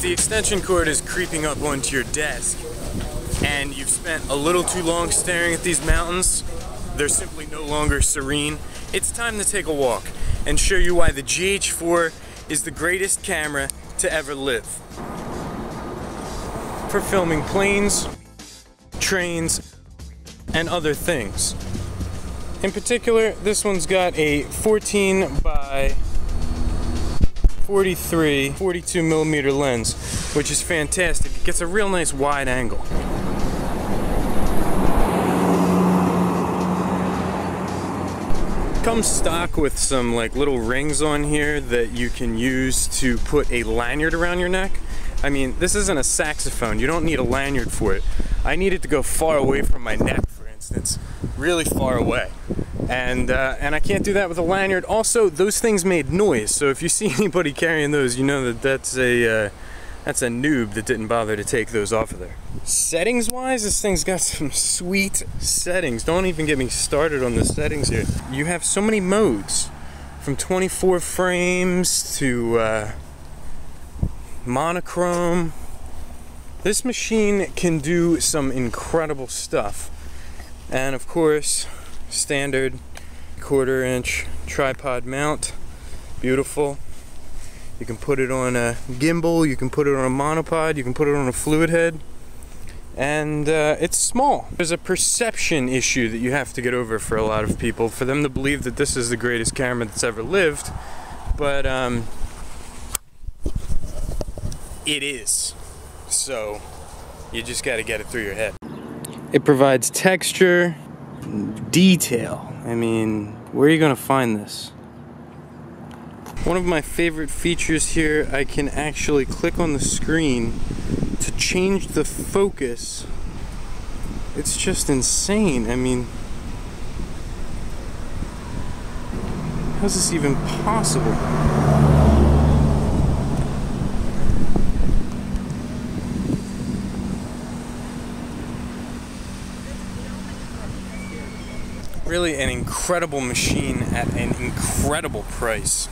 If the extension cord is creeping up onto your desk and you've spent a little too long staring at these mountains, they're simply no longer serene, it's time to take a walk and show you why the GH4 is the greatest camera to ever live. For filming planes, trains, and other things. In particular, this one's got a 14 by 43, 42 millimeter lens, which is fantastic. It gets a real nice wide angle. Comes stock with some like little rings on here that you can use to put a lanyard around your neck. I mean, this isn't a saxophone. You don't need a lanyard for it. I need it to go far away from my neck, for instance, really far away. And, uh, and I can't do that with a lanyard. Also, those things made noise, so if you see anybody carrying those, you know that that's a, uh, that's a noob that didn't bother to take those off of there. Settings wise, this thing's got some sweet settings. Don't even get me started on the settings here. You have so many modes from 24 frames to uh, monochrome. This machine can do some incredible stuff. And of course, standard quarter inch tripod mount. Beautiful. You can put it on a gimbal, you can put it on a monopod, you can put it on a fluid head. And uh, it's small. There's a perception issue that you have to get over for a lot of people, for them to believe that this is the greatest camera that's ever lived. But um, it is. So you just got to get it through your head. It provides texture, detail. I mean, where are you going to find this? One of my favorite features here, I can actually click on the screen to change the focus. It's just insane. I mean, how's this even possible? Really an incredible machine at an incredible price.